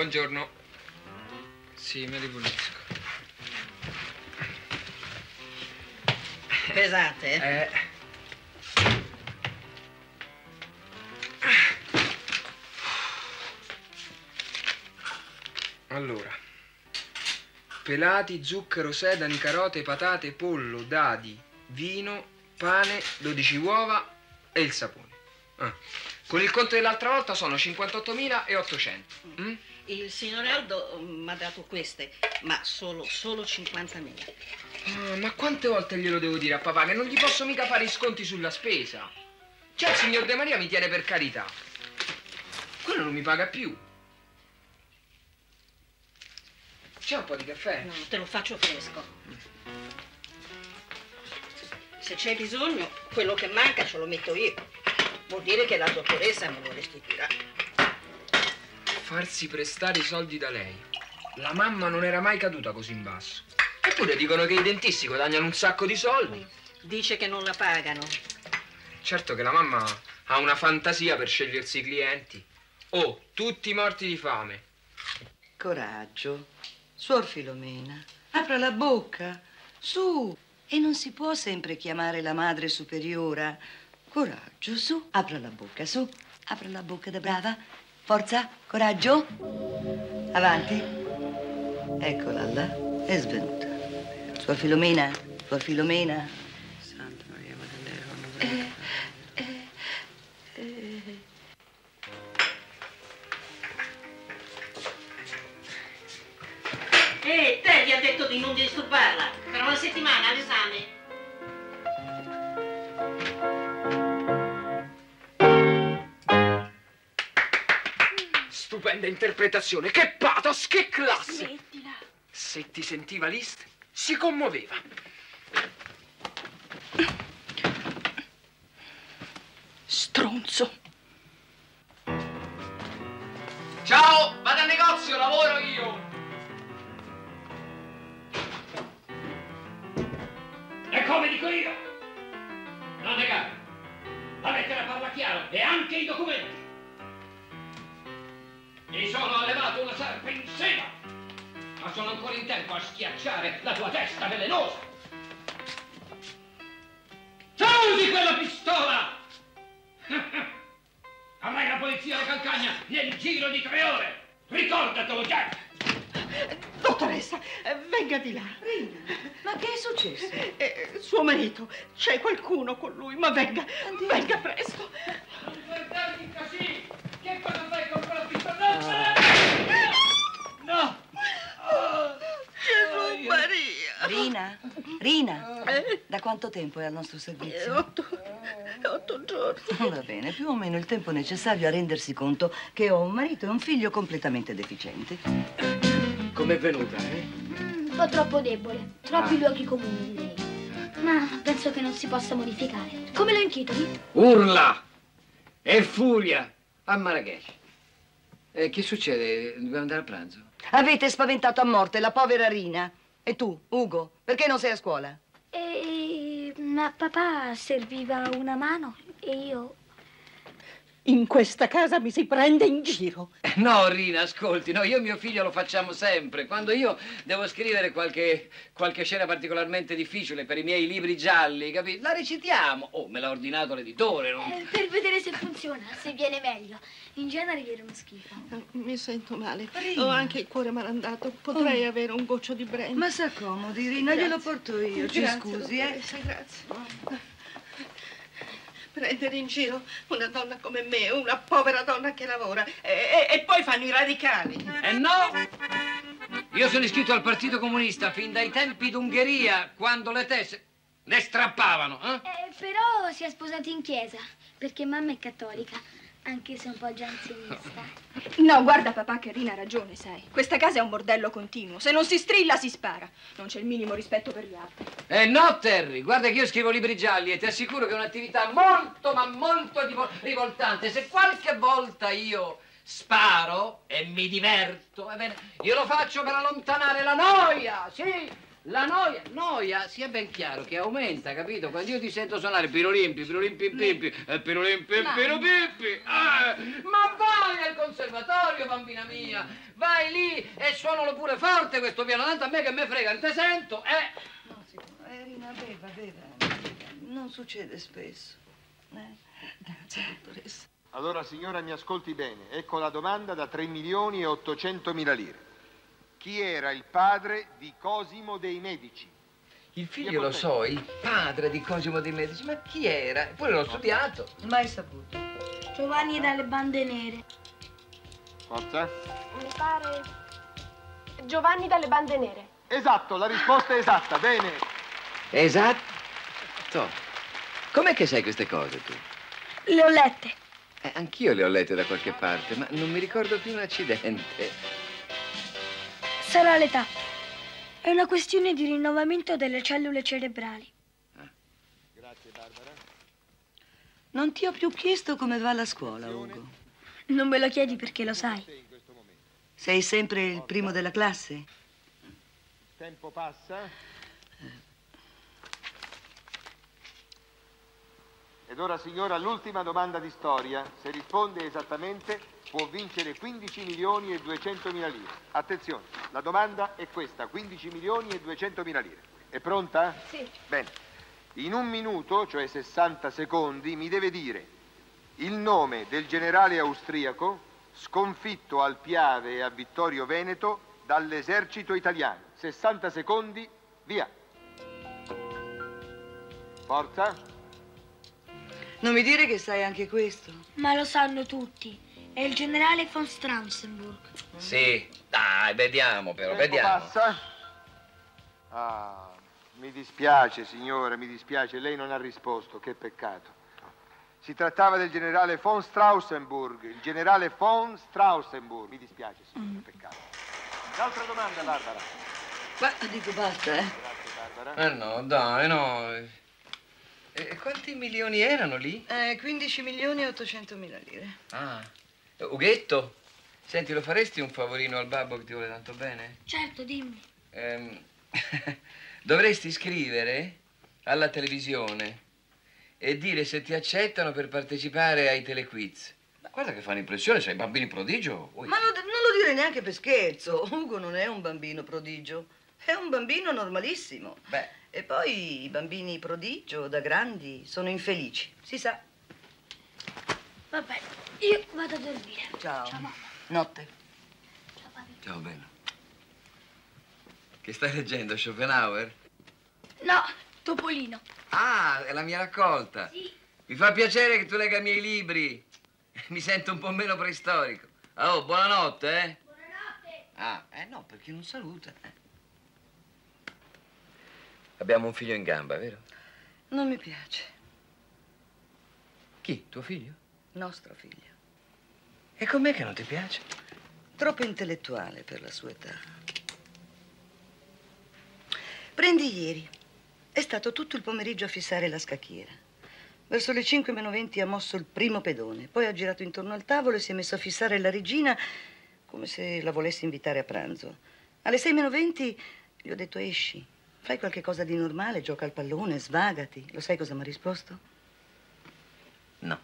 Buongiorno. Sì, me li pulisco. Pesate, eh? Eh. Allora. Pelati, zucchero, sedani, carote, patate, pollo, dadi, vino, pane, 12 uova e il sapone. Ah. Con il conto dell'altra volta sono 58.800. Mm? Il signor Aldo mi ha dato queste, ma solo, solo 50.000. Ah, ma quante volte glielo devo dire a papà che non gli posso mica fare i sconti sulla spesa? Cioè, il signor De Maria mi tiene per carità. Quello non mi paga più. C'è un po' di caffè? No, te lo faccio fresco. Se c'è bisogno, quello che manca ce lo metto io. Vuol dire che la dottoressa me lo restituirà. Farsi prestare i soldi da lei. La mamma non era mai caduta così in basso. Eppure dicono che i dentisti guadagnano un sacco di soldi. Dice che non la pagano. Certo che la mamma ha una fantasia per scegliersi i clienti. Oh, tutti morti di fame. Coraggio. Suor Filomena, apra la bocca. Su. E non si può sempre chiamare la madre superiora. Coraggio, su. Apra la bocca, su. Apra la bocca da brava. Forza, coraggio. Avanti. Eccola là. È svenuta. Suor Filomena, Suor Filomena. Santa Maria Maddalena. E te gli ha detto di non disturbarla. Per una settimana all'esame. Stupenda interpretazione, che pathos, che classe! Smettila. Se ti sentiva Liszt, si commuoveva. Stronzo. Ciao, vado al negozio, lavoro io. E come dico io? Non negare. La lettera parla chiaro e anche i documenti. Mi sono allevato una serpe in seno, ma sono ancora in tempo a schiacciare la tua testa velenosa. Usi quella pistola, avrai la polizia di Calcagna nel giro di tre ore. Ricordatelo già. Dottoressa, venga di là. Ma che è successo? Eh, suo marito, c'è qualcuno con lui, ma venga, venga presto. Guardate così! Che Rina, Rina, da quanto tempo è al nostro Eh, servizio? otto, otto giorni. Va bene, più o meno il tempo necessario a rendersi conto che ho un marito e un figlio completamente deficienti. Com'è venuta, eh? Un po' troppo debole, troppi luoghi comuni. Ma penso che non si possa modificare. Come lo intitoli? Urla e furia a Marrakesh. E che succede? Dobbiamo andare a pranzo? Avete spaventato a morte la povera Rina. E tu, Ugo, perché non sei a scuola? E... Ma papà serviva una mano e io... In questa casa mi si prende in giro. No, Rina, ascolti, no, io e mio figlio lo facciamo sempre. Quando io devo scrivere qualche, qualche scena particolarmente difficile per i miei libri gialli, capito? La recitiamo. Oh, me l'ha ordinato l'editore. non- eh, per vedere se funziona, se viene meglio. In genere viene uno schifo. Mi sento male. Rina. Ho anche il cuore malandato. Potrei avere un goccio di Brent. Ma si accomodi, Rina, glielo porto io. Ci Grazie, scusi, eh? grazie. Prendere in giro una donna come me, una povera donna che lavora, e, e- e poi fanno i radicali. Eh no! Io sono iscritto al Partito Comunista fin dai tempi d'Ungheria, quando le teste le strappavano, eh? Eh, però si è sposati in chiesa, perché mamma è cattolica, anche se un po' gianzenista. No, guarda papà che Rina ha ragione, sai. Questa casa è un bordello continuo. Se non si strilla si spara. Non c'è il minimo rispetto per gli altri. Eh no, Terry, guarda che io scrivo libri gialli e ti assicuro che è un'attività molto, ma molto rivoltante. Se qualche volta io sparo e mi diverto, ebbene, io lo faccio per allontanare la noia, sì, La noia, noia, sia ben chiaro che aumenta, capito? Quando io ti sento suonare pirolimpi, pirolimpi pippi, e pirolimpi piropippi, eh, ma vai al conservatorio, bambina mia, vai lì e suonalo pure forte questo piano, tanto a me che me frega, non te sento, eh. No, sicuro. Eh, Rina, beva, beva, beva. Non succede spesso. Eh? Grazie, dottoressa. Allora, signora, mi ascolti bene. Ecco la domanda da 3 milioni e 800 mila lire. Chi era il padre di Cosimo dei Medici? Il figlio lo so, il padre di Cosimo dei Medici, ma chi era? Eppure l'ho studiato. Mai saputo. Giovanni dalle bande nere. Forza. Mi pare... Giovanni dalle bande nere. Esatto, la risposta è esatta. Bene. Esatto. Com'è che sai queste cose tu? Le ho lette. Eh, anch'io le ho lette da qualche parte, ma non mi ricordo più un accidente. Sarà l'età. È una questione di rinnovamento delle cellule cerebrali. Grazie, Barbara. Non ti ho più chiesto come va la scuola, Ugo. Non me lo chiedi perché lo sai. Sei sempre il primo della classe? Tempo passa. Ed ora, signora, l'ultima domanda di storia. Se risponde esattamente, può vincere 15 milioni e 200 mila lire. Attenzione, la domanda è questa, 15 milioni e 200 mila lire. È pronta? Sì. Bene. In un minuto, cioè 60 secondi, mi deve dire il nome del generale austriaco sconfitto al Piave e a Vittorio Veneto dall'esercito italiano. 60 secondi, via. Forza. Non mi dire che sai anche questo. Ma lo sanno tutti. È il generale von Strausenburg. Sì, dai, vediamo però, Tempo vediamo. passa. Ah, mi dispiace, signora, mi dispiace. Lei non ha risposto, che peccato. Si trattava del generale von Strausenburg, il generale von Strausenburg. Mi dispiace, signora, peccato. L'altra domanda, Barbara. Ma dico basta, eh? Grazie, Barbara. Eh no, dai, no. E quanti milioni erano lì? Eh, 15 milioni e 800 mila lire. Ah, Ughetto, senti, lo faresti un favorino al babbo che ti vuole tanto bene? Certo, dimmi. Ehm, dovresti scrivere alla televisione e dire se ti accettano per partecipare ai telequiz. Ma guarda che fanno impressione, sei bambini prodigio. Ui. Ma non, non lo dire neanche per scherzo. Ugo non è un bambino prodigio. È un bambino normalissimo. Beh, E poi i bambini prodigio da grandi sono infelici. Si sa. Vabbè, io vado a dormire. Ciao. Ciao, mamma. Notte. Ciao, papi. ciao bello. Che stai leggendo, Schopenhauer? No, Topolino. Ah, è la mia raccolta. Sì. Mi fa piacere che tu legga i miei libri. Mi sento un po' meno preistorico. Oh, buonanotte, eh? Buonanotte. Ah, eh no, perché non saluta. eh. Abbiamo un figlio in gamba, vero? Non mi piace. Chi? Tuo figlio? Nostro figlio. E com'è che non ti piace? Troppo intellettuale per la sua età. Prendi ieri. È stato tutto il pomeriggio a fissare la scacchiera. Verso le 5 meno 20 ha mosso il primo pedone, poi ha girato intorno al tavolo e si è messo a fissare la regina come se la volesse invitare a pranzo. Alle 6 meno 20 gli ho detto esci, fai qualche cosa di normale, gioca al pallone, svagati. Lo sai cosa mi ha risposto? No.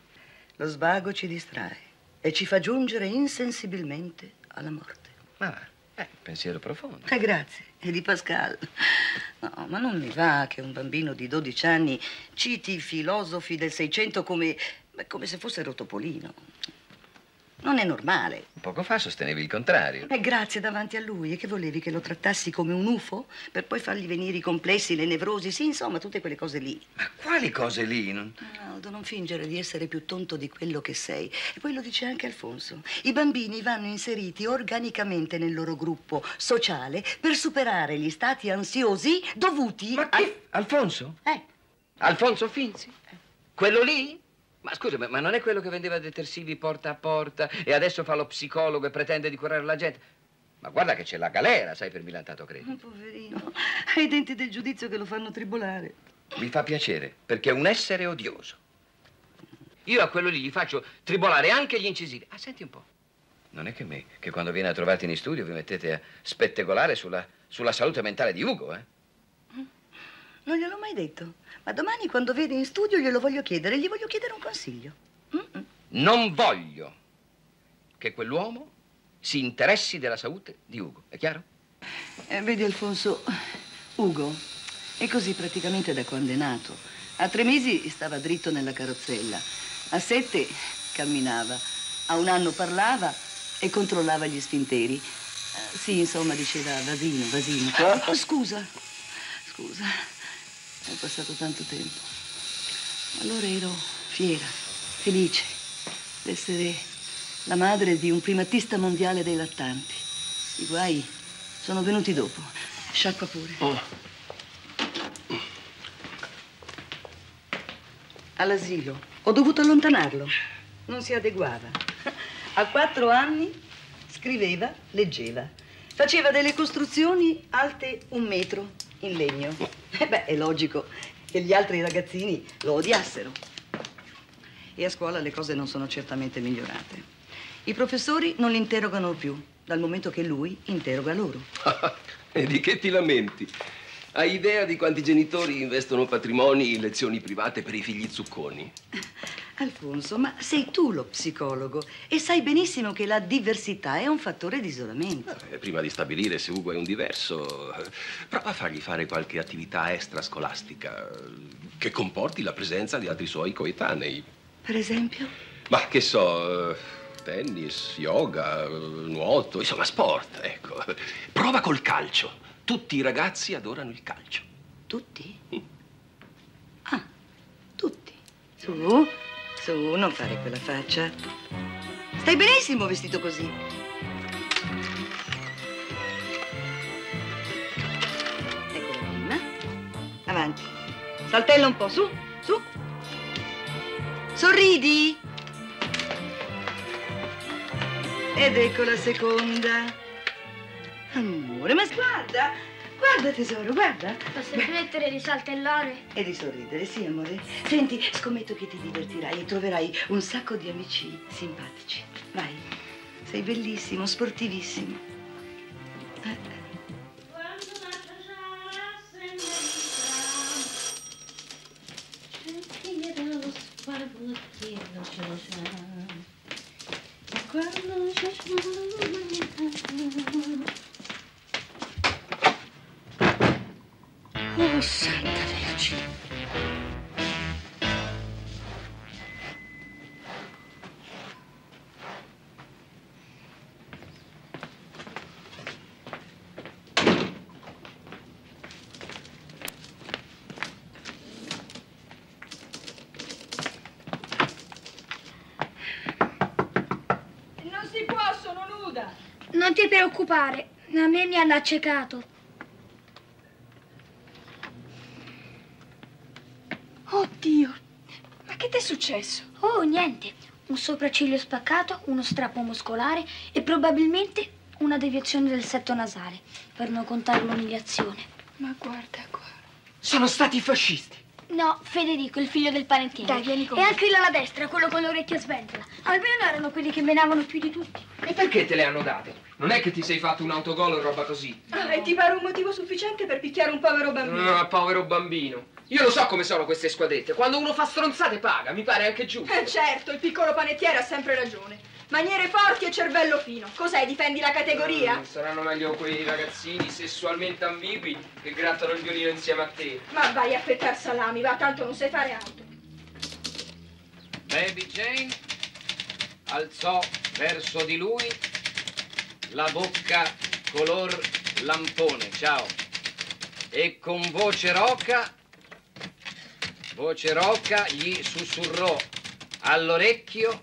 Lo svago ci distrae e ci fa giungere insensibilmente alla morte. Ma va, eh, pensiero profondo. Eh, grazie, è di Pascal. No, ma non mi va che un bambino di 12 anni citi i filosofi del Seicento come, come se fossero Topolino. Non è normale. Poco fa sostenevi il contrario. Eh, grazie davanti a lui. E che volevi che lo trattassi come un UFO? Per poi fargli venire i complessi, le nevrosi, sì, insomma, tutte quelle cose lì. Ma quali cose lì? Non... Aldo, non fingere di essere più tonto di quello che sei. E poi lo dice anche Alfonso. I bambini vanno inseriti organicamente nel loro gruppo sociale per superare gli stati ansiosi dovuti Ma a... chi? Alfonso? Eh, Alfonso Finzi? Quello lì? Ma scusa, ma ma non è quello che vendeva detersivi porta a porta e adesso fa lo psicologo e pretende di curare la gente? Ma guarda che c'è la galera, sai, per Milantato Credito. poverino, ha i denti del giudizio che lo fanno tribolare. Mi fa piacere, perché è un essere odioso. Io a quello lì gli faccio tribolare anche gli incisivi. Ah, senti un po'. Non è che me, che quando viene a trovarti in studio vi mettete a spettegolare sulla, sulla salute mentale di Ugo, eh? Non gliel'ho mai detto. Ma domani quando vede in studio glielo voglio chiedere, gli voglio chiedere un consiglio. Mm-mm. Non voglio che quell'uomo si interessi della salute di Ugo, è chiaro? Eh, vedi Alfonso, Ugo è così praticamente da quando è nato. A tre mesi stava dritto nella carrozzella, a sette camminava, a un anno parlava e controllava gli sfinteri. Eh, sì, insomma, diceva vasino, vasino. Oh, scusa, scusa, è passato tanto tempo. Allora ero fiera, felice d'essere la madre di un primatista mondiale dei lattanti. I guai sono venuti dopo. Sciacqua pure. All'asilo. Ho dovuto allontanarlo. Non si adeguava. A quattro anni scriveva, leggeva. Faceva delle costruzioni alte un metro in legno. E beh, è logico che gli altri ragazzini lo odiassero. E a scuola le cose non sono certamente migliorate. I professori non li interrogano più, dal momento che lui interroga loro. e di che ti lamenti? Hai idea di quanti genitori investono patrimoni in lezioni private per i figli zucconi? Alfonso, ma sei tu lo psicologo e sai benissimo che la diversità è un fattore di isolamento. Eh, prima di stabilire se Ugo è un diverso, eh, prova a fargli fare qualche attività extrascolastica eh, che comporti la presenza di altri suoi coetanei. Per esempio? Ma che so, eh, tennis, yoga, nuoto, insomma sport, ecco. Prova col calcio. Tutti i ragazzi adorano il calcio. Tutti? Ah, tutti. Su, su, non fare quella faccia. Stai benissimo vestito così. Ecco la prima. Avanti. Saltella un po', su, su. Sorridi. Ed ecco la seconda. Amore, ma guarda, guarda tesoro, guarda. Posso smettere di saltellare? E di sorridere, sì, amore. Senti, scommetto che ti divertirai e troverai un sacco di amici simpatici. Vai. Sei bellissimo, sportivissimo. Eh. Oh, Santa Vergine. Non ti preoccupare, a me mi hanno accecato. Oddio, ma che ti è successo? Oh, niente. Un sopracciglio spaccato, uno strappo muscolare e probabilmente una deviazione del setto nasale, per non contare l'umiliazione. Ma guarda qua. Sono stati i fascisti. No, Federico, il figlio del panettiere. Dai, vieni con E me. anche quello alla destra, quello con le orecchie a sventola. Almeno erano quelli che menavano più di tutti. E perché te le hanno date? Non è che ti sei fatto un autogol o roba così. Ah, e ti pare un motivo sufficiente per picchiare un povero bambino? Ah, povero bambino. Io lo so come sono queste squadrette. Quando uno fa stronzate paga, mi pare anche giusto. Eh certo, il piccolo panettiere ha sempre ragione. Maniere forti e cervello fino. Cos'è, difendi la categoria? Mm, saranno meglio quei ragazzini sessualmente ambigui che grattano il violino insieme a te. Ma vai a pettar salami, va, tanto non sai fare altro. Baby Jane alzò verso di lui la bocca color lampone, ciao, e con voce roca, voce roca gli sussurrò all'orecchio,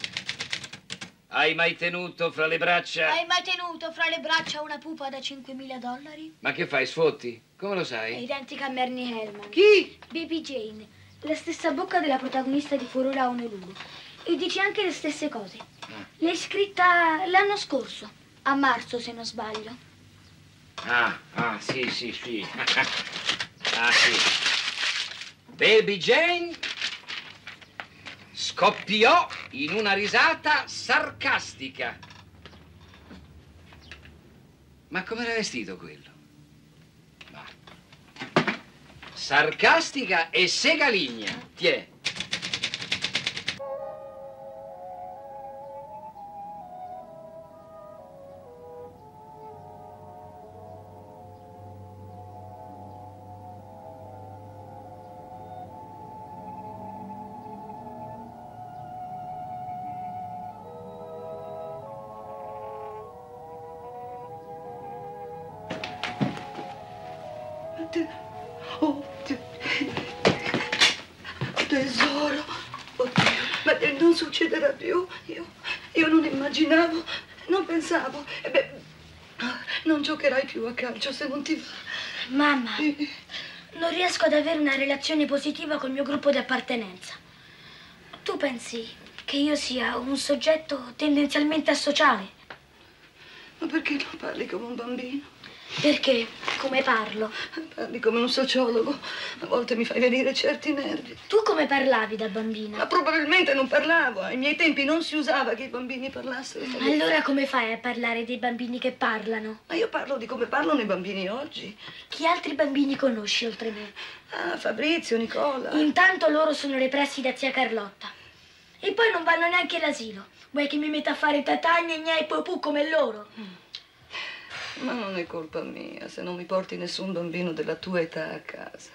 hai mai tenuto fra le braccia... Hai mai tenuto fra le braccia una pupa da 5.000 dollari? Ma che fai, sfotti? Come lo È sai? identica a Mernie Hellman. Chi? Baby Jane, la stessa bocca della protagonista di Furore a Honolulu. E dice anche le stesse cose. L'hai scritta l'anno scorso, a marzo se non sbaglio. Ah, ah, sì, sì, sì. ah, sì. Baby Jane scoppiò in una risata sarcastica. Ma come era vestito quello? Ma... sarcastica e segaligna. Tiè. Più a calcio se non ti va. Mamma, non riesco ad avere una relazione positiva col mio gruppo di appartenenza. Tu pensi che io sia un soggetto tendenzialmente asociale? Ma perché non parli come un bambino? Perché, come parlo? Parli come un sociologo. A volte mi fai venire certi nervi. Tu come parlavi da bambina? Ma probabilmente non parlavo. Ai miei tempi non si usava che i bambini parlassero. Allora come fai a parlare dei bambini che parlano? Ma io parlo di come parlano i bambini oggi. Chi altri bambini conosci oltre me? Ah, Fabrizio, Nicola. Intanto loro sono repressi da zia Carlotta. E poi non vanno neanche all'asilo. Vuoi che mi metta a fare tatagna, gna e popù come loro? Ma non è colpa mia se non mi porti nessun bambino della tua età a casa.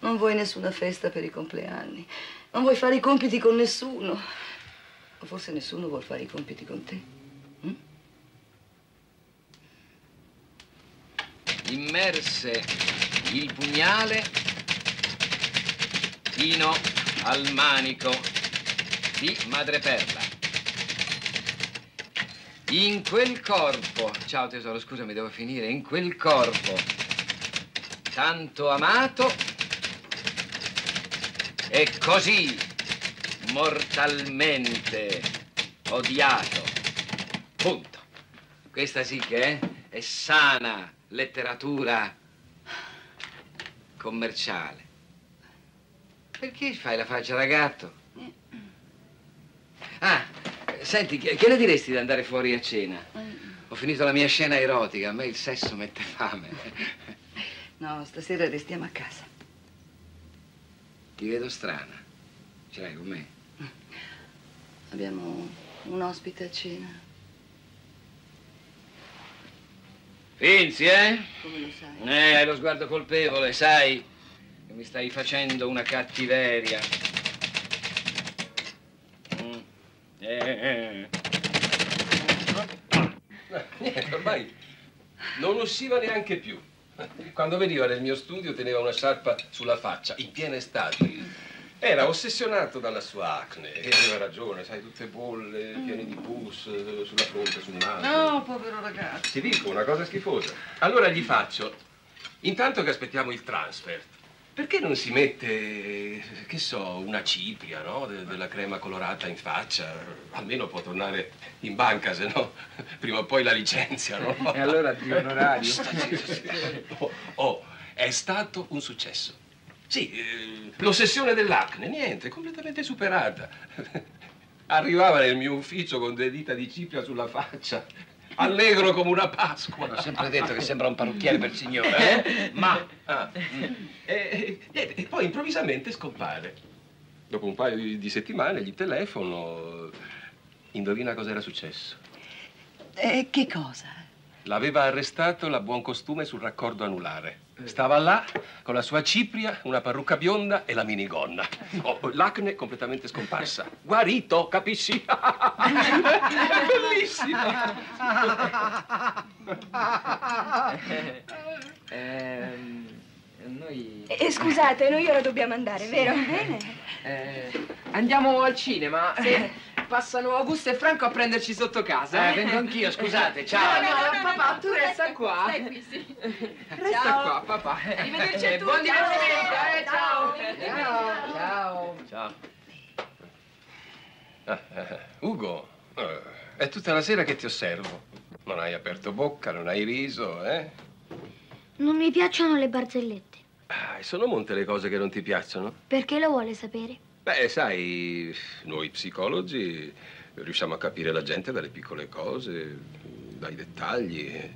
Non vuoi nessuna festa per i compleanni. Non vuoi fare i compiti con nessuno. O forse nessuno vuol fare i compiti con te. immerse il pugnale fino al manico di madreperla. In quel corpo, ciao tesoro, scusami, devo finire, in quel corpo tanto amato e così mortalmente odiato. Punto. Questa sì che è, è sana letteratura commerciale. Perché fai la faccia da gatto? Ah, senti, che, che ne diresti di andare fuori a cena? Ho finito la mia scena erotica, a me il sesso mette fame. No, stasera restiamo a casa. Ti vedo strana. Ce l'hai con me? Abbiamo un ospite a cena. Finzi, eh? Come lo sai? Eh, hai lo sguardo colpevole, sai che mi stai facendo una cattiveria. Mm. Eh, eh. Niente, ormai non usciva neanche più. Quando veniva nel mio studio teneva una sciarpa sulla faccia, in piena estate. Era ossessionato dalla sua acne e aveva ragione, sai, tutte bolle, piene di pus eh, sulla fronte, sul naso. No, povero ragazzo. Ti dico una cosa schifosa. Allora gli faccio, intanto che aspettiamo il transfer, perché non si mette, che so, una cipria, no? De- della crema colorata in faccia? Almeno può tornare in banca, se no prima o poi la licenziano. no? E allora addio onorario. Oh, oh, è stato un successo. Sì, eh, l'ossessione dell'acne, niente, completamente superata. Arrivava nel mio ufficio con delle dita di cipria sulla faccia, allegro come una Pasqua. Ho sempre detto che sembra un parrucchiere per signore, eh? Ma... ah, mm. e, e- e poi improvvisamente scompare. Dopo un paio di, di settimane gli telefono. Indovina cos'era successo? E che cosa? L'aveva arrestato la buon costume sul raccordo anulare. Stava là con la sua cipria, una parrucca bionda e la minigonna. Oh, l'acne completamente scomparsa. Guarito, capisci? È bellissimo. Ehm, noi... E scusate, noi ora dobbiamo andare, vero? Bene. eh, andiamo al cinema. Eh, Passano Augusto e Franco a prenderci sotto casa. Eh, vengo anch'io, scusate, ciao. No, no, papà, tu resta qua. Stai qui, sì. Resta Ciao. qua, papà. Arrivederci a Eh, tutti. Buon divertimento, eh, Ciao. ciao. Ciao. Ciao. Ah, eh, Ugo, eh, è tutta la sera che ti osservo. Non hai aperto bocca, non hai riso, eh? Non mi piacciono le barzellette. Ah, e sono molte le cose che non ti piacciono? Perché lo vuole sapere? Beh, sai, noi psicologi riusciamo a capire la gente dalle piccole cose, dai dettagli.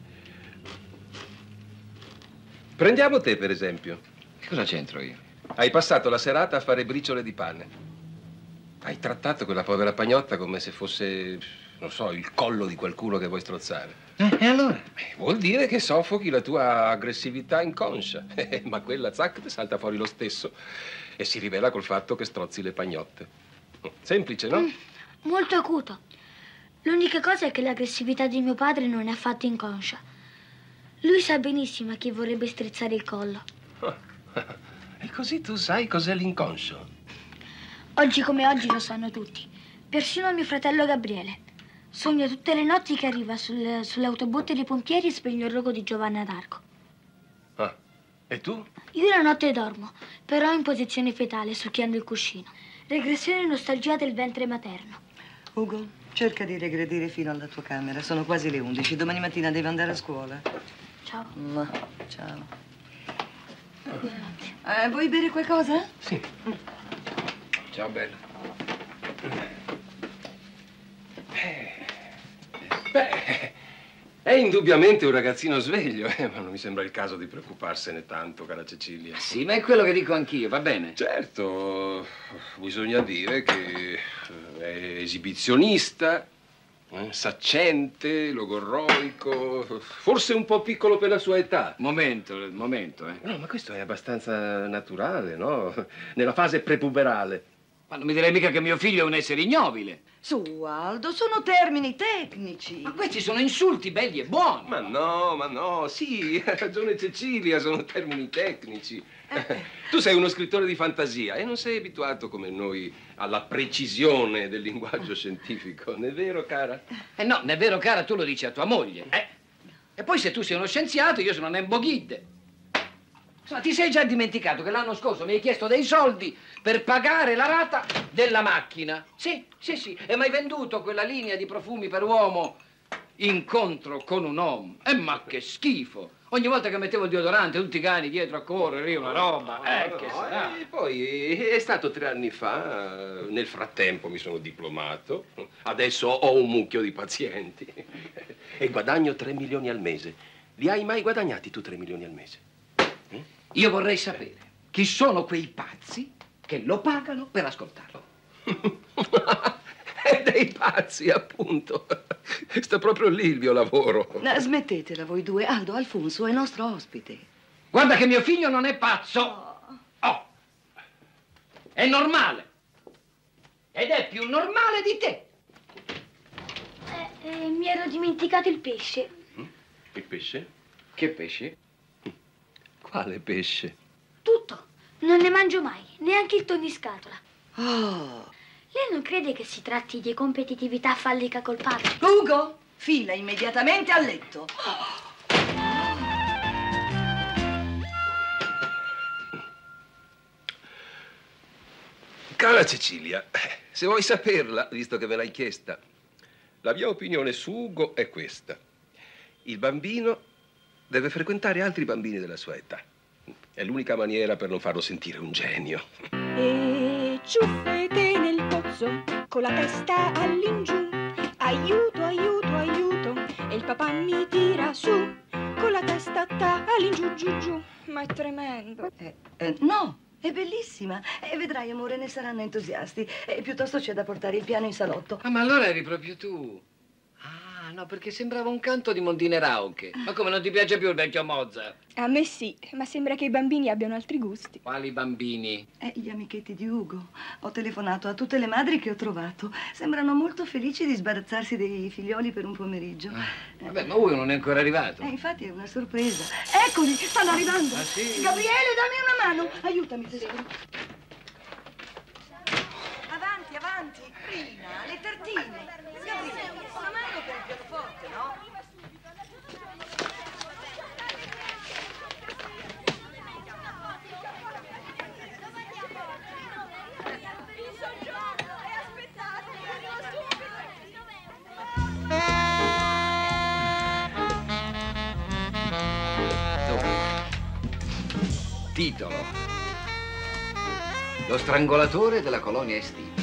Prendiamo te, per esempio. Cosa c'entro io? Hai passato la serata a fare briciole di pane. Hai trattato quella povera pagnotta come se fosse, non so, il collo di qualcuno che vuoi strozzare. Eh, e allora? Eh, vuol dire che soffochi la tua aggressività inconscia. Eh, Ma quella, zac, ti salta fuori lo stesso e si rivela col fatto che strozzi le pagnotte. Semplice, no? Molto acuto. L'unica cosa è che l'aggressività di mio padre non è affatto inconscia. Lui sa benissimo a chi vorrebbe strizzare il collo. E così tu sai cos'è l'inconscio. Oggi come oggi lo sanno tutti. Persino mio fratello Gabriele. Sogna tutte le notti che arriva sul, sulle autobotte dei pompieri e spegne il rogo di Giovanna d'Arco. E tu? Io la notte dormo, però in posizione fetale, succhiando il cuscino. Regressione e nostalgia del ventre materno. Ugo, cerca di regredire fino alla tua camera. Sono quasi le 11. Domani mattina devi andare a scuola. Ciao. Ma, ciao. Eh, vuoi bere qualcosa? Sì. Ciao, bella. È indubbiamente un ragazzino sveglio, eh, ma non mi sembra il caso di preoccuparsene tanto, cara Cecilia. Sì, ma è quello che dico anch'io, va bene? Certo, bisogna dire che eh, è esibizionista, eh, saccente, logorroico, forse un po' piccolo per la sua età. Momento, momento, eh. No, ma questo è abbastanza naturale, no? Nella fase prepuberale. Ma non mi direi mica che mio figlio è un essere ignobile. Su, Aldo, sono termini tecnici. Ma questi sono insulti belli e buoni. Ma no, ma no, sì, ha ragione Cecilia, sono termini tecnici. Tu sei uno scrittore di fantasia e non sei abituato come noi alla precisione del linguaggio scientifico, non è vero, cara? Eh no, non è vero, cara, tu lo dici a tua moglie. Eh? E poi se tu sei uno scienziato, io sono un emboghidde. Insomma, ti sei già dimenticato che l'anno scorso mi hai chiesto dei soldi per pagare la rata della macchina? Sì, sì, sì. E mi hai venduto quella linea di profumi per uomo incontro con un uomo. E ma che schifo! Ogni volta che mettevo il deodorante, tutti i cani dietro a correre, io una roba. Eh, che sarà? E poi è stato tre anni fa, nel frattempo mi sono diplomato, adesso ho un mucchio di pazienti e guadagno tre milioni al mese. Li hai mai guadagnati tu tre milioni al mese? Io vorrei sapere chi sono quei pazzi che lo pagano per ascoltarlo. È dei pazzi, appunto. Sta proprio lì il mio lavoro. Eh, Smettetela voi due. Aldo, Alfonso è nostro ospite. Guarda che mio figlio non è pazzo. Oh. È normale. Ed è più normale di te. Eh, eh, mi ero dimenticato il pesce. Il pesce? Che pesce? Quale pesce? Tutto. Non ne mangio mai, neanche il tonniscatola. Oh. Lei non crede che si tratti di competitività fallica col padre? Ugo, fila immediatamente a letto. Cara Cecilia, se vuoi saperla, visto che me l'hai chiesta, la mia opinione su Ugo è questa. Il bambino deve frequentare altri bambini della sua età. È l'unica maniera per non farlo sentire un genio. E ciuffete nel pozzo con la testa all'ingiù. Aiuto, aiuto, aiuto. E il papà mi tira su con la testa ta all'ingiù, giù, giù. Ma è tremendo. Eh, eh, no, è bellissima. E vedrai, amore, ne saranno entusiasti. E piuttosto c'è da portare il piano in salotto. Ah, ma allora eri proprio tu. Ah, no, perché sembrava un canto di Mondine Rauche. Ma come non ti piace più il vecchio Mozart? A me sì, ma sembra che i bambini abbiano altri gusti. Quali bambini? Eh, gli amichetti di Ugo. Ho telefonato a tutte le madri che ho trovato. Sembrano molto felici di sbarazzarsi dei figlioli per un pomeriggio. Vabbè, ma Ugo non è ancora arrivato. Eh, infatti è una sorpresa. Eccoli, stanno arrivando. Ah, sì? Gabriele, dammi una mano. Aiutami, tesoro. Avanti, avanti. Rina, le Titolo. Lo strangolatore della colonia estiva.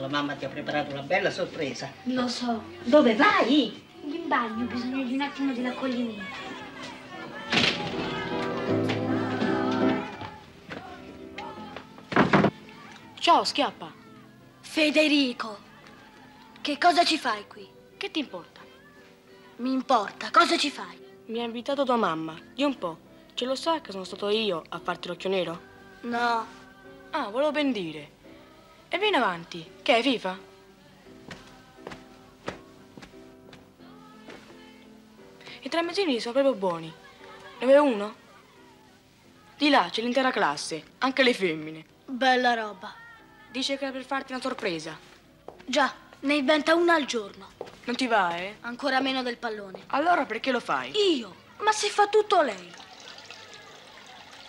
La mamma ti ha preparato una bella sorpresa. Lo so. Dove vai? In bagno ho bisogno di un attimo di raccoglimento. Ciao, schiappa. Federico, che cosa ci fai qui? Che ti importa? Mi importa, cosa ci fai? Mi ha invitato tua mamma. Di un po'. Ce lo sai che sono stato io a farti l'occhio nero? No. Ah, volevo ben dire. E vieni avanti. Che è FIFA? I tramezzini sono proprio buoni. Ne vuoi uno? Di là c'è l'intera classe, anche le femmine. Bella roba. Dice che è per farti una sorpresa. Già, ne inventa una al giorno. Non ti va, eh? Ancora meno del pallone. Allora perché lo fai? Io? Ma se fa tutto lei.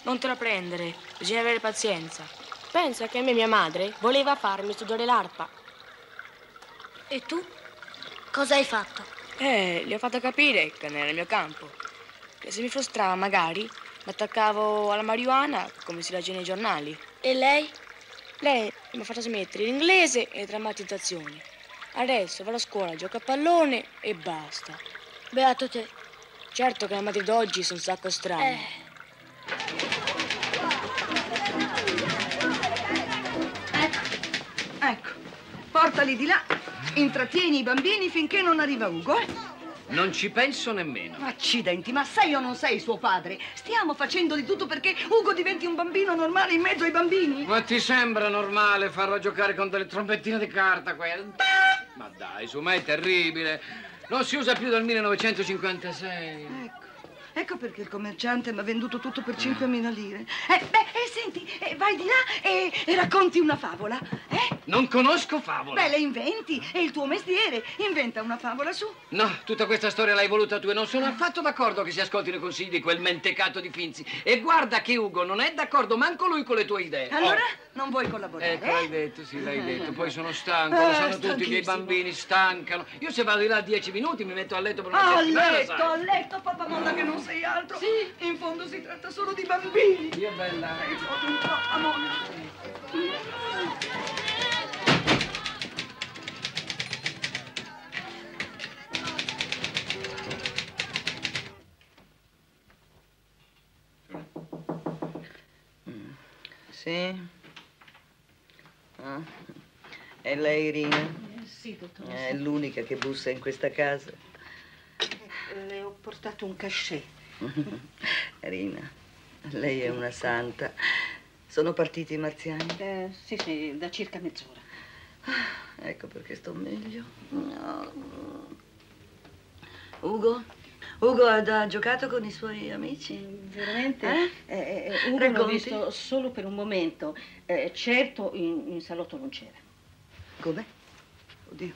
Non te la prendere, bisogna avere pazienza. Pensa che a me mia madre voleva farmi studiare l'arpa. E tu? Cosa hai fatto? Eh, le ho fatto capire che non era il mio campo. Che se mi frustrava magari mi attaccavo alla marijuana come si legge nei giornali. E lei? Lei mi ha fatto smettere l'inglese e le drammatizzazioni. Adesso vado a scuola, gioco a pallone e basta. Beato te. Certo che le madri d'oggi sono un sacco strane. Eh. Portali di là, intrattieni i bambini finché non arriva Ugo, eh? Non ci penso nemmeno. Accidenti, ma sei o non sei suo padre? Stiamo facendo di tutto perché Ugo diventi un bambino normale in mezzo ai bambini. Ma ti sembra normale farlo giocare con delle trombettine di carta quelle? Ma dai, su, ma è terribile. Non si usa più dal 1956. Ecco, ecco perché il commerciante mi ha venduto tutto per 5.000 lire. Eh, beh, eh, senti, eh, vai di là e, e racconti una favola, eh? Non conosco favole. Beh, le inventi, è il tuo mestiere. Inventa una favola su. No, tutta questa storia l'hai voluta tu e non sono affatto d'accordo che si ascoltino i consigli di quel mentecato di Finzi. E guarda che Ugo non è d'accordo manco lui con le tue idee. Allora, Oh. non vuoi collaborare? Ecco, l'hai detto, sì, l'hai detto. Poi sono stanco, Ah, lo sanno tutti che i bambini stancano. Io se vado di là dieci minuti mi metto a letto per una A settimana, letto, sai. a letto, papà molla che non sei altro. Sì. In fondo si tratta solo di bambini. Dio bella. Sei proprio un po' amore. Sì. Ah. È lei, Irina? Sì, dottore. È l'unica che bussa in questa casa. Le ho portato un cachet. Rina, lei è una santa. Sono partiti i marziani? Eh, sì, sì, da circa mezz'ora. Ecco perché sto meglio. No. Ugo? Ugo ha giocato con i suoi amici? Veramente? Eh? Eh, eh, Ugo l'ho visto solo per un momento. Eh, certo, in, in salotto non c'era. Come? Oddio.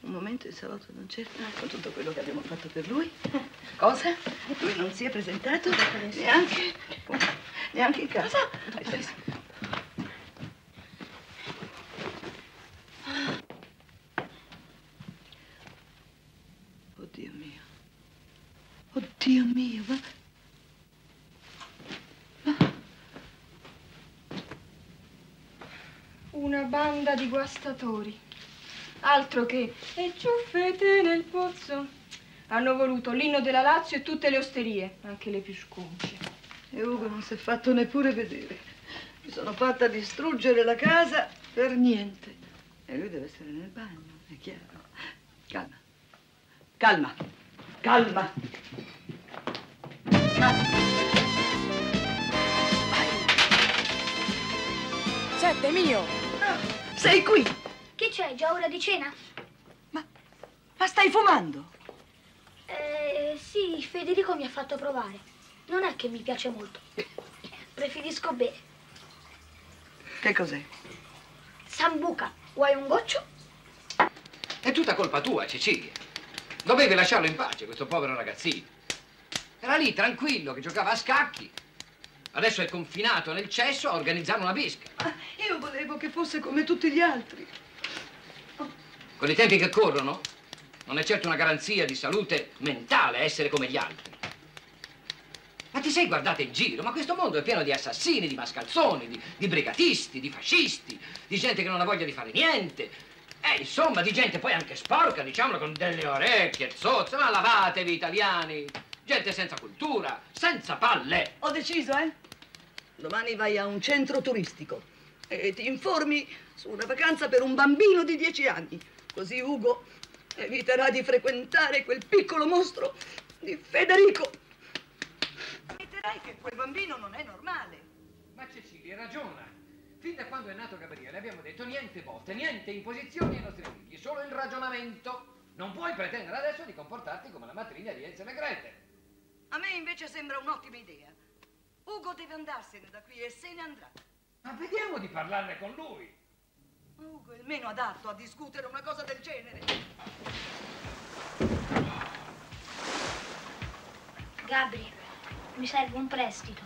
Un momento in salotto non c'era con tutto quello che abbiamo fatto per lui. Cosa? Lui non si è presentato neanche, neanche in casa. Dai, dai, dai. Oddio mio. Oddio mio, ma... Banda di guastatori. Altro che e ciuffete nel pozzo. Hanno voluto l'inno della Lazio e tutte le osterie, anche le più sconce. E Ugo non si è fatto neppure vedere. Mi sono fatta distruggere la casa per niente. E lui deve essere nel bagno, è chiaro. Calma. Calma. Calma. Sette, mio! Sei qui! Che c'è? Già ora di cena? Ma stai fumando? Eh, sì, Federico mi ha fatto provare. Non è che mi piace molto. Preferisco bere. Che cos'è? Sambuca, vuoi un goccio? È tutta colpa tua, Cecilia. Dovevi lasciarlo in pace, questo povero ragazzino. Era lì, tranquillo, che giocava a scacchi. Adesso è confinato nel cesso a organizzare una bisca. Io volevo che fosse come tutti gli altri. Con i tempi che corrono, non è certo una garanzia di salute mentale essere come gli altri. Ma ti sei guardata in giro? Ma questo mondo è pieno di assassini, di mascalzoni, di, di brigatisti, di fascisti, di gente che non ha voglia di fare niente. Eh, insomma, di gente poi anche sporca, diciamolo, con delle orecchie, zozze, ma lavatevi italiani. Gente senza cultura, senza palle. Ho deciso, eh? Domani vai a un centro turistico e ti informi su una vacanza per un bambino di 10 anni. Così Ugo eviterà di frequentare quel piccolo mostro di Federico. Vedrai che quel bambino non è normale. Ma Cecilia ragiona. Fin da quando è nato Gabriele abbiamo detto niente botte, niente imposizioni ai nostri figli, solo il ragionamento. Non puoi pretendere adesso di comportarti come la matrigna di Enzo e Grete. A me invece sembra un'ottima idea. Ugo deve andarsene da qui e se ne andrà. Ma vediamo di parlarne con lui. Ugo è il meno adatto a discutere una cosa del genere. Gabri, mi serve un prestito.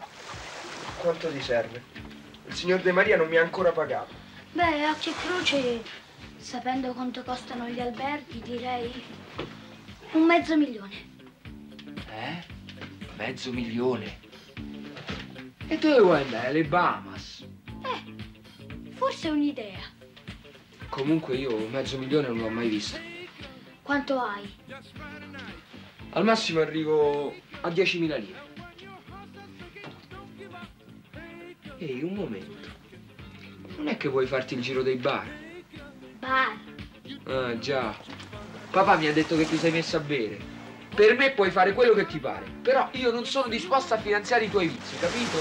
Quanto ti serve? Il signor De Maria non mi ha ancora pagato. Beh, a che croce, sapendo quanto costano gli alberghi, direi un mezzo milione. Eh? Mezzo milione. E dove vuoi andare? Le Bahamas. Forse è un'idea. Comunque io mezzo milione non l'ho mai visto. Quanto hai? Al massimo arrivo a 10.000 lire. Ehi, un momento. Non è che vuoi farti il giro dei bar? Bar. Ah, già. Papà mi ha detto che ti sei messa a bere. Per me puoi fare quello che ti pare, però io non sono disposta a finanziare i tuoi vizi, capito?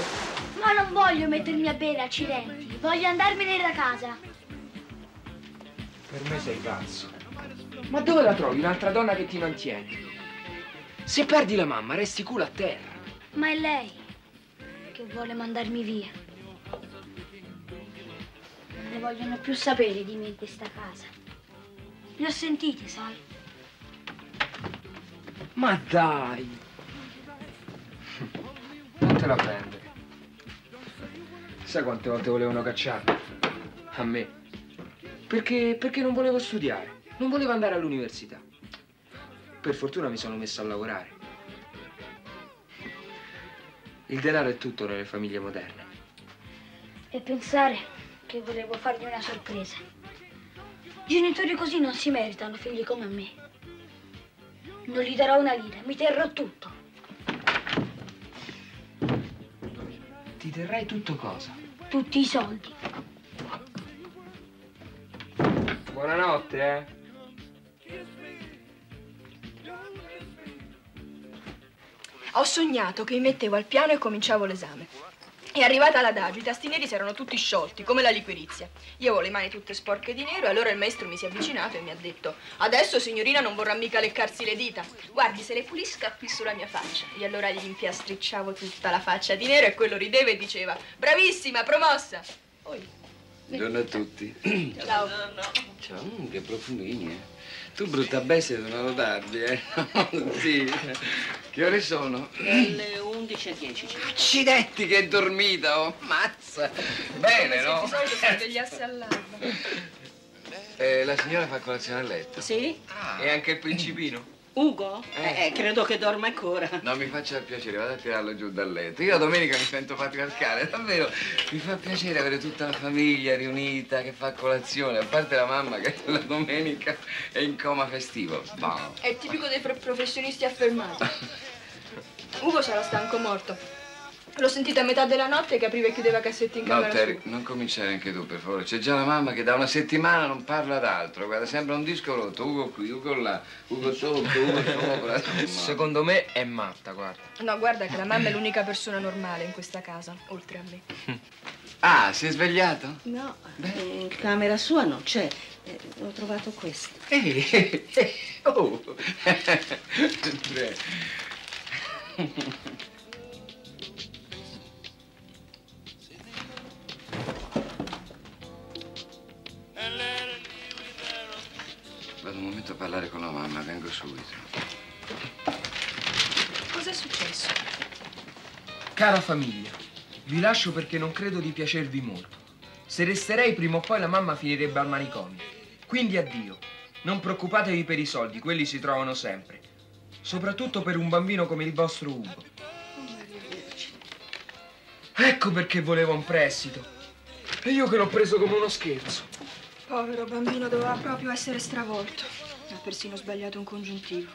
Ma non voglio mettermi a bere accidenti. Voglio andarmene da casa. Per me sei pazzo. Ma dove la trovi un'altra donna che ti mantiene? Se perdi la mamma, resti culo a terra. Ma è lei che vuole mandarmi via. Non ne vogliono più sapere di me in questa casa. Li ho sentiti, sai? Ma dai! Non te la prendere. Sai quante volte volevano cacciarmi? A me. Perché, perché non volevo studiare. Non volevo andare all'università. Per fortuna mi sono messo a lavorare. Il denaro è tutto nelle famiglie moderne. E pensare che volevo fargli una sorpresa. Genitori così non si meritano figli come me. Non gli darò una lira, mi terrò tutto. Ti terrai tutto cosa? Tutti i soldi. Buonanotte, eh. Ho sognato che mi mettevo al piano e cominciavo l'esame. E arrivata l'adagio, i tasti neri si erano tutti sciolti, come la liquirizia. Io avevo le mani tutte sporche di nero e allora il maestro mi si è avvicinato e mi ha detto Adesso signorina non vorrà mica leccarsi le dita. Guardi, se le pulisca qui sulla mia faccia. E allora gli impiastricciavo tutta la faccia di nero e quello rideva e diceva Bravissima, promossa. Oi. Buongiorno a tutti. Ciao. Ciao, mm, che profumini, eh. Tu, brutta bestia, sono tardi, eh. No, sì. Che ore sono? Le 11.10. Accidenti che dormita, oh, mazza. Bene, no? Di solito si svegliasse all'alba. Eh, la signora fa colazione a letto. Sì? E anche il principino. Ugo? Eh. Eh, credo che dorma ancora. No, mi faccia piacere, vado a tirarlo giù dal letto. Io domenica mi sento patriarcale, davvero. Mi fa piacere avere tutta la famiglia riunita che fa colazione, a parte la mamma che la domenica è in coma festivo. Boh. È tipico dei pro- professionisti affermati. Ugo sarà stanco morto. L'ho sentita a metà della notte che apriva e chiudeva cassetti in No, camera Terry, sua. non cominciare anche tu, per favore. C'è già la mamma che da una settimana non parla d'altro. Guarda, sembra un disco rotto. Ugo qui, Ugo là, Ugo sotto, Ugo sopra. Secondo me è matta, guarda. No, guarda che la mamma è l'unica persona normale in questa casa, oltre a me. Ah, si è svegliato? No, in camera sua non c'è. Eh, ho trovato questo. Ehi, oh. Beh. Vado un momento a parlare con la mamma, vengo subito. Cos'è successo? Cara famiglia, vi lascio perché non credo di piacervi molto. Se resterei prima o poi la mamma finirebbe al manicomio. Quindi addio. Non preoccupatevi per i soldi, quelli si trovano sempre. Soprattutto per un bambino come il vostro Ugo. Ecco perché voleva un prestito. E io che l'ho preso come uno scherzo. Povero bambino, doveva proprio essere stravolto. Ha persino sbagliato un congiuntivo.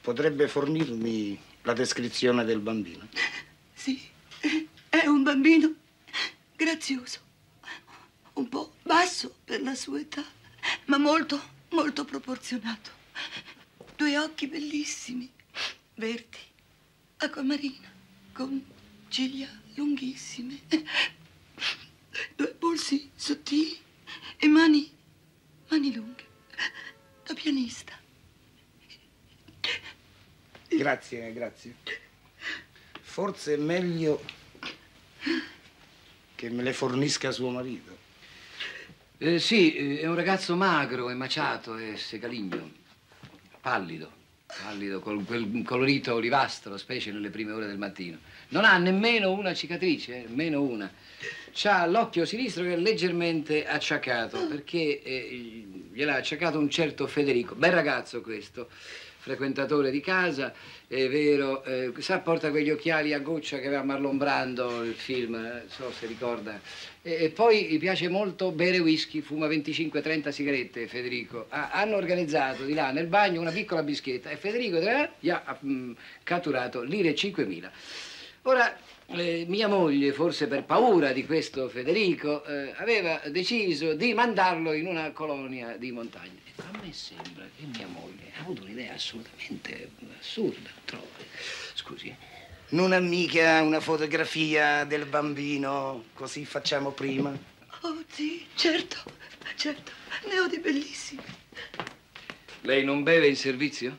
Potrebbe fornirmi la descrizione del bambino? Sì, è un bambino grazioso, un po' basso per la sua età, ma molto, molto proporzionato. Due occhi bellissimi, verdi, acquamarina, con ciglia lunghissime, due polsi sottili e mani, mani lunghe, da pianista. Grazie, grazie. Forse è meglio che me le fornisca suo marito. Eh, sì, eh, è un ragazzo magro, emaciato e segaligno, pallido, pallido, con quel colorito olivastro, specie nelle prime ore del mattino. Non ha nemmeno una cicatrice, eh, nemmeno una. C'ha l'occhio sinistro che è leggermente acciaccato, perché eh, gliel'ha acciaccato un certo Federico. Bel ragazzo questo, frequentatore di casa, è vero, eh, sa, porta quegli occhiali a goccia che aveva Marlon Brando, il film, eh, so se ricorda. E, e poi gli piace molto bere whisky, fuma 25-30 sigarette, Federico. Ha- hanno organizzato di là nel bagno una piccola bischetta e Federico eh, gli ha mm, catturato lire 5.000. Ora, eh, mia moglie, forse per paura di questo Federico, eh, aveva deciso di mandarlo in una colonia di montagna. A me sembra che mia moglie ha avuto un'idea assolutamente assurda, trovi? Scusi. Non ha mica una fotografia del bambino, così facciamo prima? Oh, sì, certo, certo, ne ho di bellissimi. Lei non beve in servizio?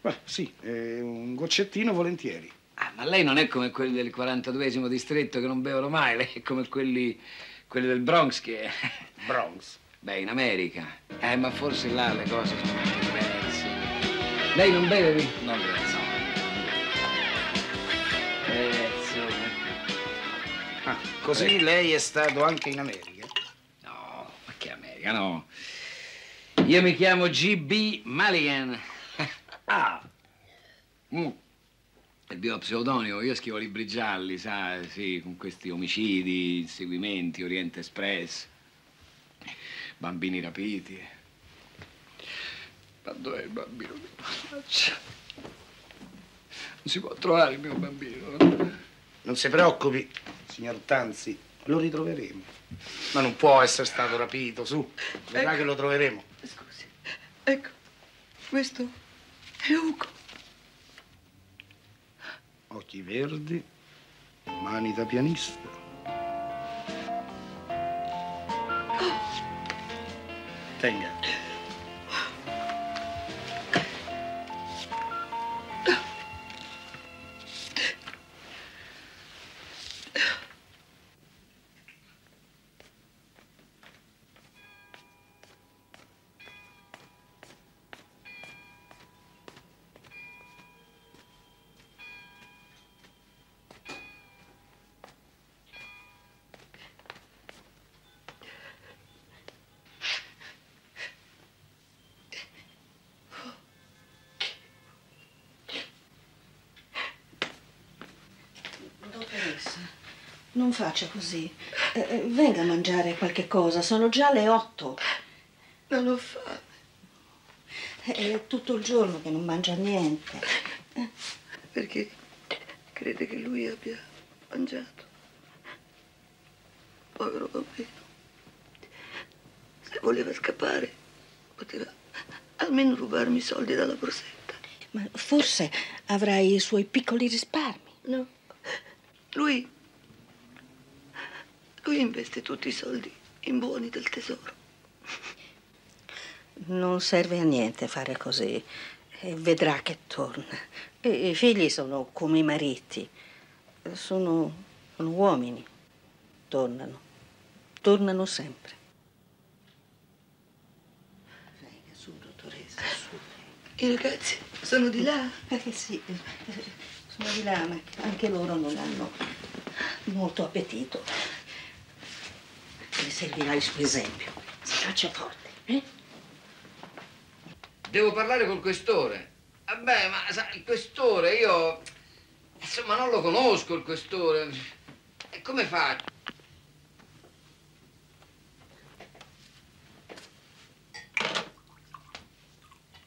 Beh, sì, eh, un goccettino volentieri. Ah, ma lei non è come quelli del 42esimo distretto che non bevono mai, lei è come quelli, quelli del Bronx che... Bronx? Beh, in America. Eh, ma forse là le cose sono diverse. Lei non beve? No, grazie. Eh, insomma. Ah, così lei è stato anche in America? No, ma che America, no. Io mi chiamo G.B. Mulligan. Ah, Mm. È il mio pseudonimo, io scrivo libri gialli, sa, sì, con questi omicidi, inseguimenti, Oriente Express, bambini rapiti. Ma dov'è il bambino che faccia? Non si può trovare il mio bambino. no? non si preoccupi, signor Tanzi, lo ritroveremo. Ma non può essere stato rapito, su, vedrà Ecco. che lo troveremo. Scusi, ecco, questo è Ugo. Occhi verdi, mani da pianista. Tenga. Non faccia così. Eh, eh, venga a mangiare qualche cosa, sono già le otto. Non ho fame. È tutto il giorno che non mangia niente. Perché crede che lui abbia mangiato. Povero bambino. Se voleva scappare, poteva almeno rubarmi i soldi dalla borsetta. Ma forse avrà i suoi piccoli risparmi. No. Lui. Lui investe tutti i soldi in buoni del tesoro. Non serve a niente fare così. E vedrà che torna. E I figli sono come i mariti. Sono, sono uomini. Tornano. Tornano sempre. Venga su, dottoressa, su. I ragazzi sono di là. Eh sì, eh, sono di là, ma anche loro non hanno molto appetito. Servirà il suo esempio. Si faccia forte, eh? Devo parlare col questore. Vabbè, ma sa, il questore, io... Insomma, non lo conosco il questore. E come faccio?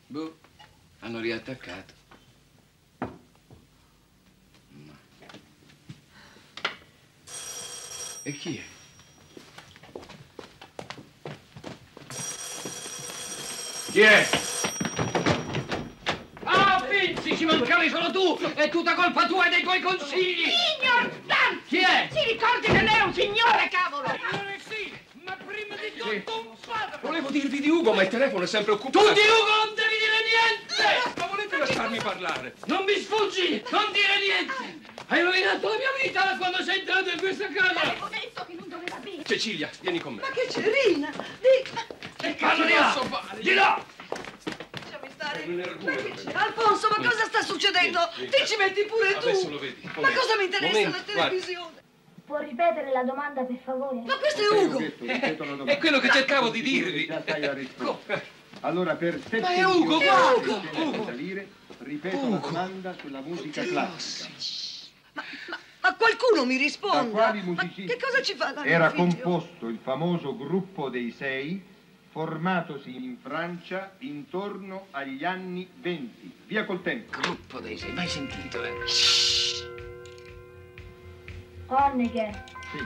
Boh, hanno riattaccato. E chi è? Chi è? Ah, Vinci, ci mancavi solo tu! È tutta colpa tua e dei tuoi consigli! Signor Tanzi! Chi è? Si ricordi che lei è un signore, cavolo! sì, ma prima di tutto un padre! Volevo dirvi di Ugo, ma il telefono è sempre Tu occupato. di Ugo non devi dire niente! Ma volete lasciarmi parlare? Non mi sfuggi! Non dire niente! Hai rovinato la mia vita da quando sei entrato in questa casa! Avevo detto che non doveva bere! Cecilia, vieni con me. Ma che c'è, Rina? Che cazzo di là? Di là! Lasciami stare. Errore. Alfonso, ma cosa sta succedendo? Vieni, Ti ci metti pure tu. Adesso lo vedi. Ma cosa mi interessa momento, la guarda. televisione? Può ripetere la domanda, per favore? Ma questo è Ugo. È quello che cercavo di dirvi. Già. Allora, per sette Ma è Ugo, guarda! e 200 lire, ripeto la domanda sulla musica classica. Ma qualcuno mi Da risponda. quali Ma musicisti che cosa ci fa la era composto il famoso gruppo dei sei formatosi in Francia intorno agli anni 20? Via col tempo. Gruppo dei sei, mai sentito, eh? Honegger, Sì,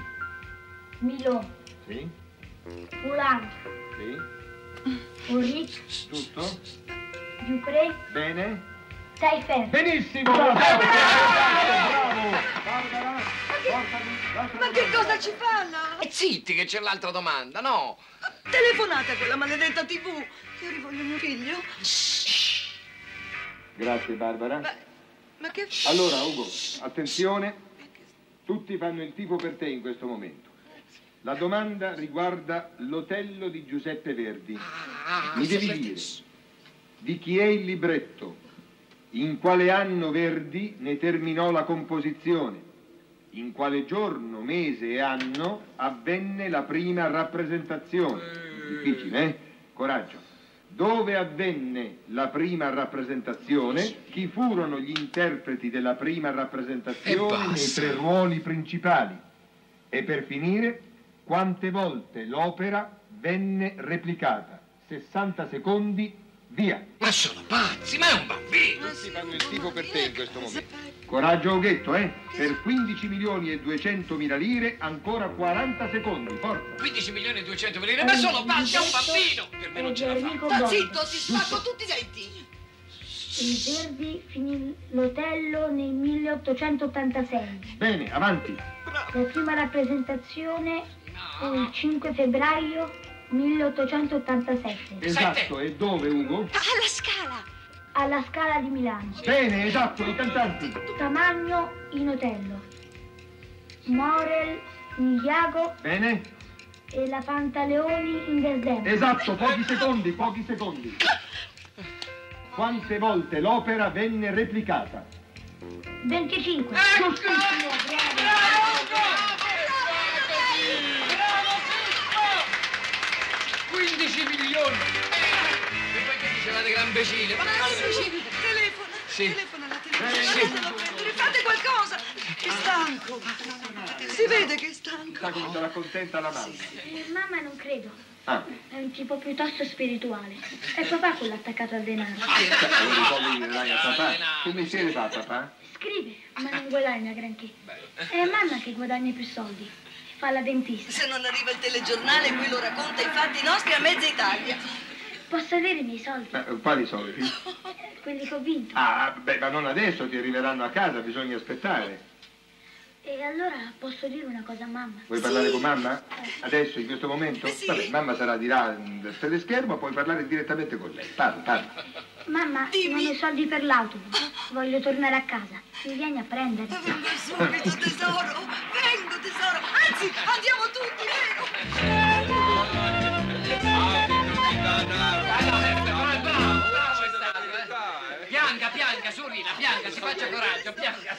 Milo, sì, Poulenc, sì. Ulrich, Giusto? Dupré, Bene? Taillefer. Benissimo! Bravo! Bravo! Barbara, portami l'altra Ma che cosa ci fanno? E zitti che c'è l'altra domanda, no? Telefonate a quella maledetta TV. Io rivoglio mio figlio. Grazie Barbara. Ma, ma che... Allora, Ugo, attenzione, tutti fanno il tifo per te in questo momento. La domanda riguarda l'Otello di Giuseppe Verdi. Mi devi dire di chi è il libretto, in quale anno Verdi ne terminò la composizione, in quale giorno, mese e anno avvenne la prima rappresentazione. Difficile, eh? Coraggio. Dove avvenne la prima rappresentazione? Chi furono gli interpreti della prima rappresentazione nei tre ruoli principali? E per finire, quante volte l'opera venne replicata? 60 secondi, via. Ma sono pazzi, ma è un bambino! Tutti fanno il tifo per te in questo momento. Coraggio, Ughetto, eh? Per 15 milioni e 200 mila lire, ancora 40 secondi, forza. 15 milioni e 200 milioni, ma sono pazzi, è un bambino! Per me non ce la fa. Sta zitto, ti spacco tutti i denti. Il Verdi finì l'Otello nel 1886. Bene, avanti. La prima rappresentazione fu il 5 febbraio 1887 Esatto, e dove, Ugo? Alla scala! Alla Scala di Milano. Bene, esatto, i cantanti. Tamagno in Otello, Morel in Iago Bene? e la Pantaleoni in Desdemona. Esatto, pochi secondi, pochi secondi. Quante volte l'opera venne replicata? 25. Bravo, Bravo, 15 milioni! E dicevate gran becine? Ma non imbecille, telefona. Sì. Telefona alla televisione. Fatelo prendere, fate qualcosa. È stanco. Si vede che è stanco. Sa come la contenta la mamma. Eh, mamma non credo. Ah, È un tipo piuttosto spirituale. È papà quello attaccato al denaro. papà. Che mestiere fa papà? Scrive, ma non guadagna granché. È mamma che guadagna più soldi. Fa la dentista. Se non arriva il telegiornale, qui lo racconta i fatti nostri a mezza Italia. Posso avere i miei soldi? Eh, quali soldi? Eh, Quelli che ho vinto. Ah, beh, ma non adesso, ti arriveranno a casa, bisogna aspettare. E allora posso dire una cosa a mamma? Vuoi parlare con mamma? Adesso, in questo momento? Eh, sì. Vabbè, mamma sarà di là del teleschermo, puoi parlare direttamente con lei. Parla, parla. Mamma, Dimmi. non ho i soldi per l'autobus. Voglio tornare a casa. Mi vieni a prendere. Vengo subito, tesoro. Vengo, tesoro. Anzi, andiamo tutti, vengo. Pianga, pianga, sorrida, pianga, si faccia coraggio, pianga.